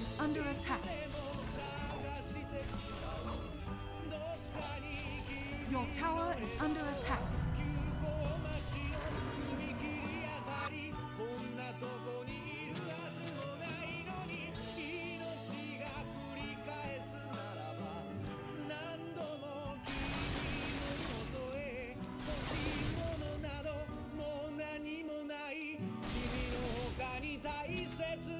Is under attack. Your tower is under attack. こ